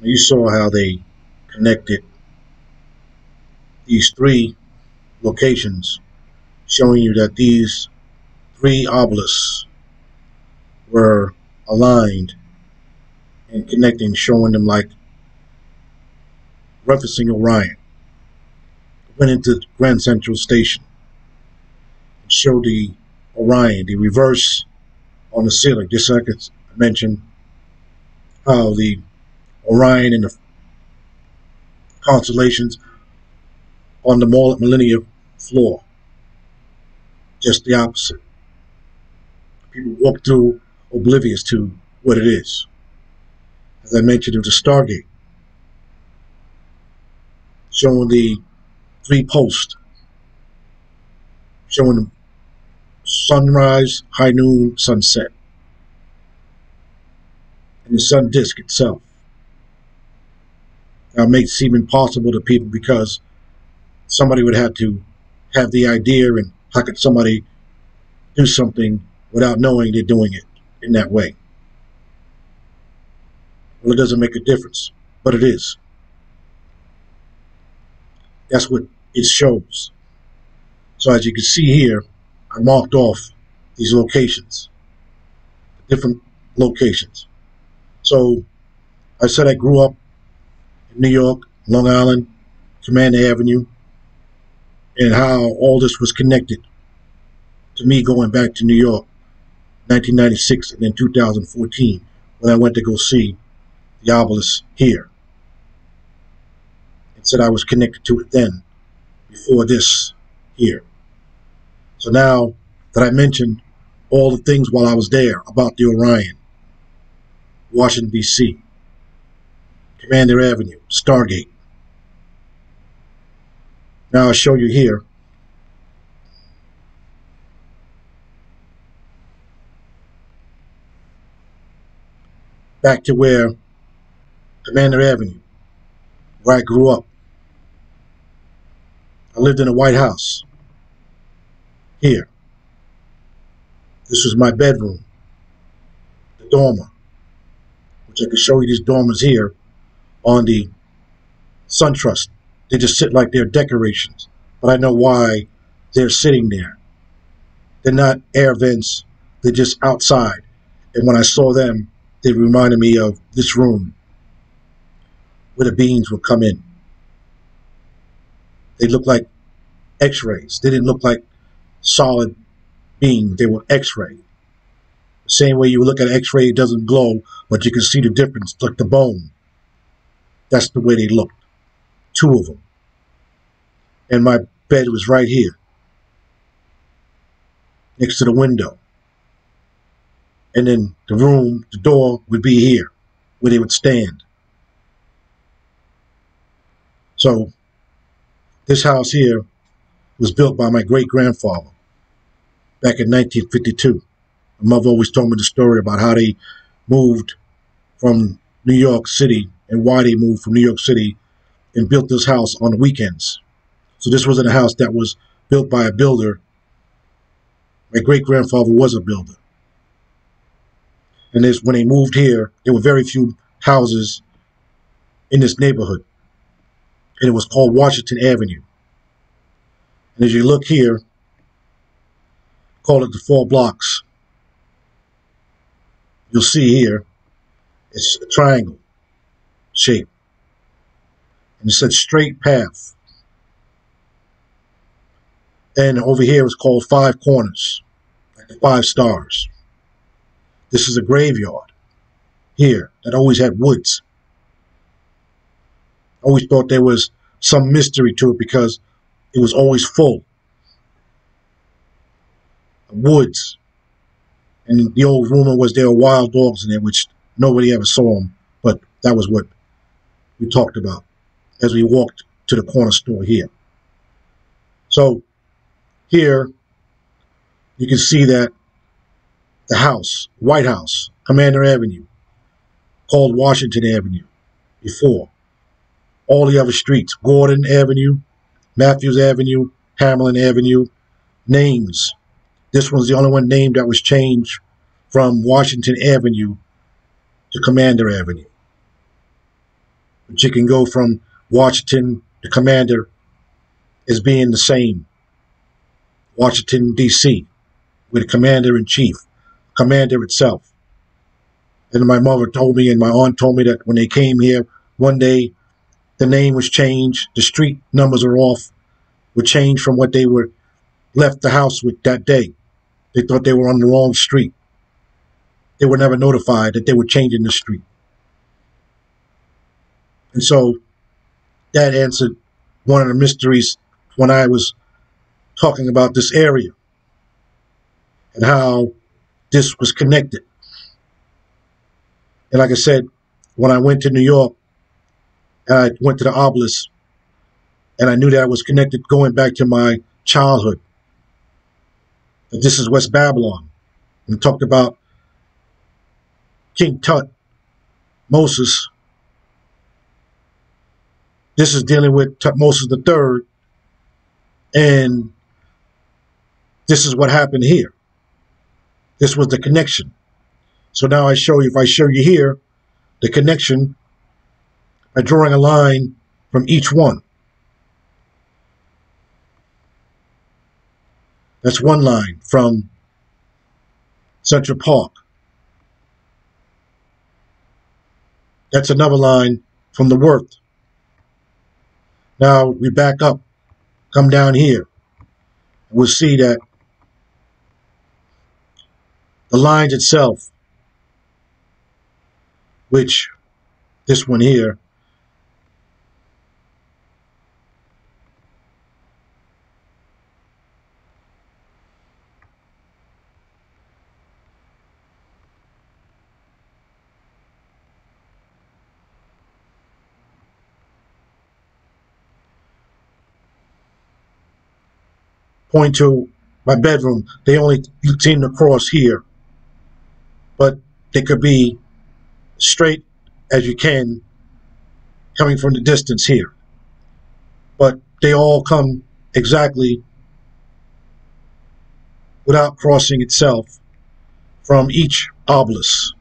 You saw how they connected these three locations, showing you that these three obelisks were aligned and connecting, showing them like referencing Orion. Went into Grand Central Station and showed the Orion, the reverse on the ceiling, just like I mentioned how the Orion and the constellations on the millennium floor. Just the opposite. People walk through oblivious to what it is. As I mentioned, it was a Stargate showing the three posts, showing the sunrise, high noon, sunset, and the sun disk itself. Uh, that makes seem impossible to people because somebody would have to have the idea and how could somebody do something without knowing they're doing it in that way? Well, it doesn't make a difference, but it is. That's what it shows. So as you can see here, I marked off these locations, different locations. So I said I grew up New York, Long Island, Commander Avenue, and how all this was connected to me going back to New York, 1996 and then 2014, when I went to go see the obelisk here and said I was connected to it then, before this here. So now that I mentioned all the things while I was there about the Orion, Washington, D.C., Commander Avenue, Stargate. Now I'll show you here. Back to where Commander Avenue, where I grew up. I lived in a White House. Here. This was my bedroom. The dormer. Which I can show you these dormers here on the SunTrust. They just sit like they're decorations. But I know why they're sitting there. They're not air vents. They're just outside. And when I saw them, they reminded me of this room where the beings would come in. They looked like x-rays. They didn't look like solid beings. They were x-ray. Same way you look at an x-ray, it doesn't glow, but you can see the difference, like the bone. That's the way they looked. Two of them. And my bed was right here, next to the window. And then the room, the door would be here, where they would stand. So this house here was built by my great grandfather back in 1952. My mother always told me the story about how they moved from New York City and why they moved from New York City and built this house on the weekends. So this wasn't a house that was built by a builder. My great grandfather was a builder. And this, when they moved here, there were very few houses in this neighborhood. And it was called Washington Avenue. And as you look here, call it the four blocks. You'll see here, it's a triangle shape. And it's a straight path. And over here is called Five Corners, like five stars. This is a graveyard here that always had woods. Always thought there was some mystery to it because it was always full. Woods. And the old rumor was there were wild dogs in there, which nobody ever saw them. But that was what we talked about as we walked to the corner store here. So here you can see that the house, White House, Commander Avenue, called Washington Avenue before. All the other streets, Gordon Avenue, Matthews Avenue, Hamlin Avenue, names. This one's the only one named that was changed from Washington Avenue to Commander Avenue. But you can go from Washington to Commander as being the same. Washington, D.C., with Commander in Chief, Commander itself. And my mother told me and my aunt told me that when they came here one day, the name was changed, the street numbers are off, were changed from what they were left the house with that day. They thought they were on the wrong street. They were never notified that they were changing the street. And so that answered one of the mysteries when I was talking about this area and how this was connected. And like I said, when I went to New York and I went to the obelisk and I knew that I was connected going back to my childhood. That this is West Babylon. And talked about King Tut, Moses. This is dealing with Tutmosis III. And this is what happened here. This was the connection. So now I show you, if I show you here, the connection by drawing a line from each one. That's one line from Central Park. That's another line from the Worth. Now we back up, come down here. We'll see that the lines itself, which this one here point to my bedroom. They only seem to cross here. But they could be straight as you can coming from the distance here. But they all come exactly without crossing itself from each obelisk.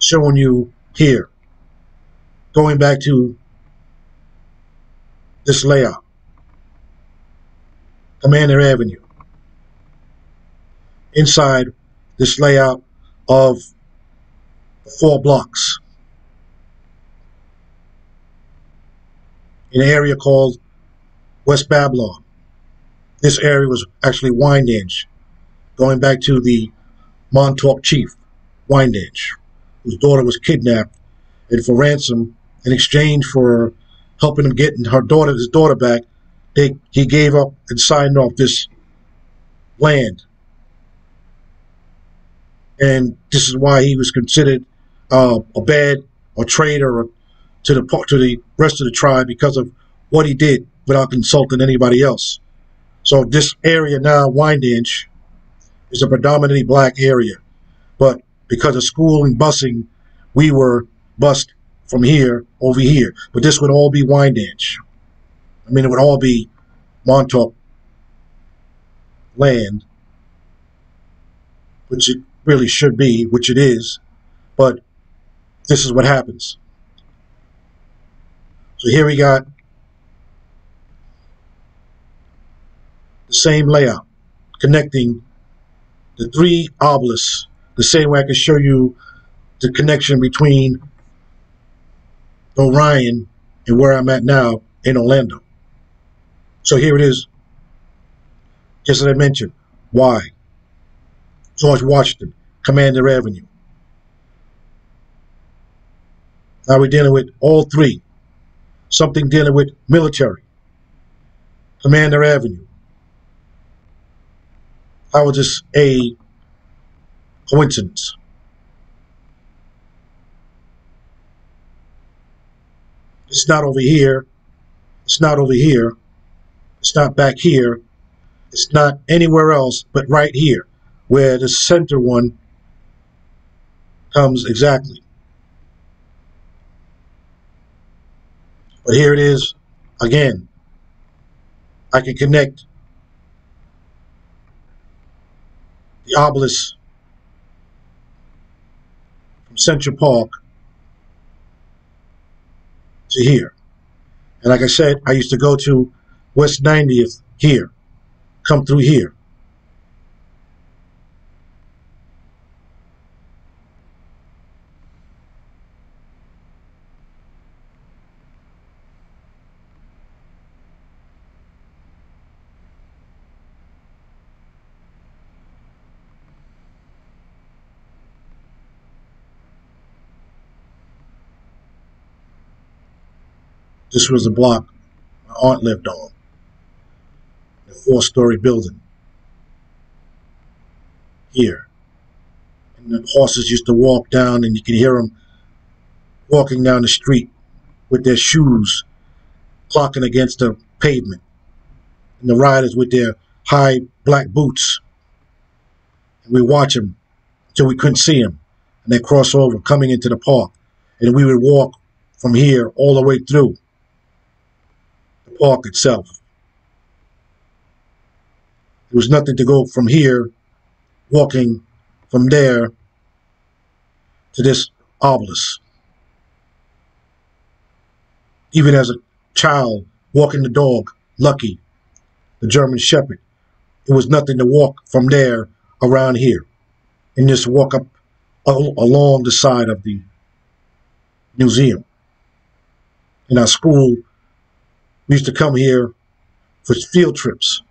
Showing you here. Going back to this layout. Commander Avenue. Inside this layout of four blocks. In an area called West Babylon. This area was actually Wyandanch, going back to the Montauk chief, Wyandanch, whose daughter was kidnapped and for ransom in exchange for helping him get her daughter, his daughter back, they, he gave up and signed off this land. And this is why he was considered uh, a bad or traitor to the to the rest of the tribe because of what he did without consulting anybody else. So this area now, Wyandanch, is a predominantly black area. But because of school and busing, we were bused from here over here. But this would all be Wyandanch. I mean, it would all be Montauk land, which it really should be, which it is, but this is what happens. So here we got the same layout connecting the three obelisks the same way I can show you the connection between Orion and where I'm at now in Orlando. So here it is. Just as I mentioned, why? George Washington, Commander Avenue. Now we're dealing with all three. Something dealing with military. Commander Avenue. How is this a coincidence? It's not over here. It's not over here. It's not back here. It's not anywhere else but right here, where the center one comes exactly. But here it is again. I can connect the obelisk from Central Park to here. And like I said, I used to go to West 90th here, come through here. This was the block my aunt lived on. The four story building. Here. And the horses used to walk down, and you could hear them walking down the street with their shoes clocking against the pavement. And the riders with their high black boots. And we watch them until we couldn't see them. And they cross over coming into the park. And we would walk from here all the way through the park itself. There was nothing to go from here, walking from there to this obelisk. Even as a child walking the dog, Lucky, the German Shepherd, it was nothing to walk from there around here and just walk up along the side of the museum. In our school, we used to come here for field trips.